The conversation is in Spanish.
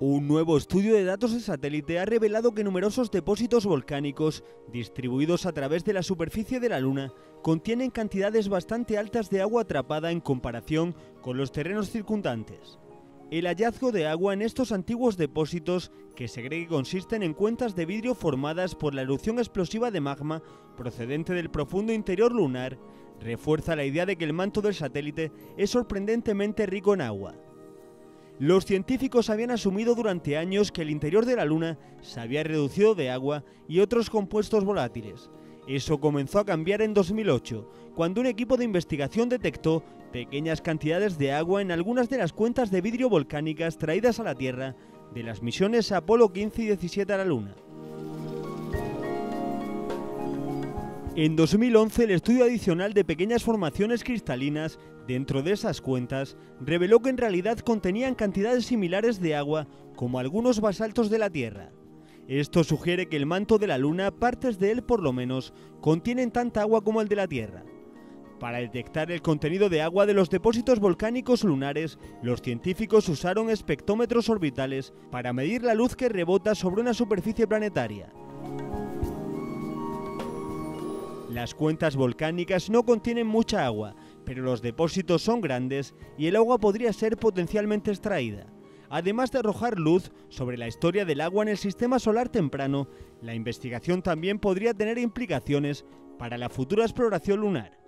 Un nuevo estudio de datos de satélite ha revelado que numerosos depósitos volcánicos, distribuidos a través de la superficie de la Luna, contienen cantidades bastante altas de agua atrapada en comparación con los terrenos circundantes. El hallazgo de agua en estos antiguos depósitos, que se cree que consisten en cuentas de vidrio formadas por la erupción explosiva de magma procedente del profundo interior lunar, refuerza la idea de que el manto del satélite es sorprendentemente rico en agua. Los científicos habían asumido durante años que el interior de la Luna se había reducido de agua y otros compuestos volátiles. Eso comenzó a cambiar en 2008, cuando un equipo de investigación detectó pequeñas cantidades de agua en algunas de las cuentas de vidrio volcánicas traídas a la Tierra de las misiones Apolo 15 y 17 a la Luna. En 2011, el estudio adicional de pequeñas formaciones cristalinas dentro de esas cuentas reveló que en realidad contenían cantidades similares de agua como algunos basaltos de la Tierra. Esto sugiere que el manto de la Luna, partes de él por lo menos, contienen tanta agua como el de la Tierra. Para detectar el contenido de agua de los depósitos volcánicos lunares, los científicos usaron espectrómetros orbitales para medir la luz que rebota sobre una superficie planetaria. Las cuentas volcánicas no contienen mucha agua, pero los depósitos son grandes y el agua podría ser potencialmente extraída. Además de arrojar luz sobre la historia del agua en el sistema solar temprano, la investigación también podría tener implicaciones para la futura exploración lunar.